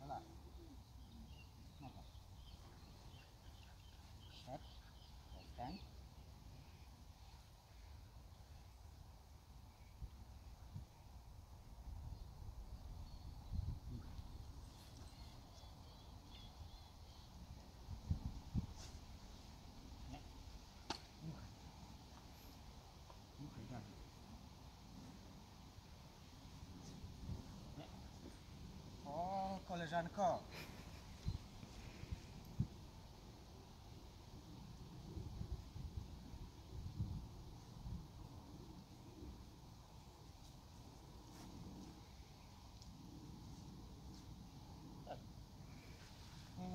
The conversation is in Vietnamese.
đó là, No to. Szedł. on the koleżanko.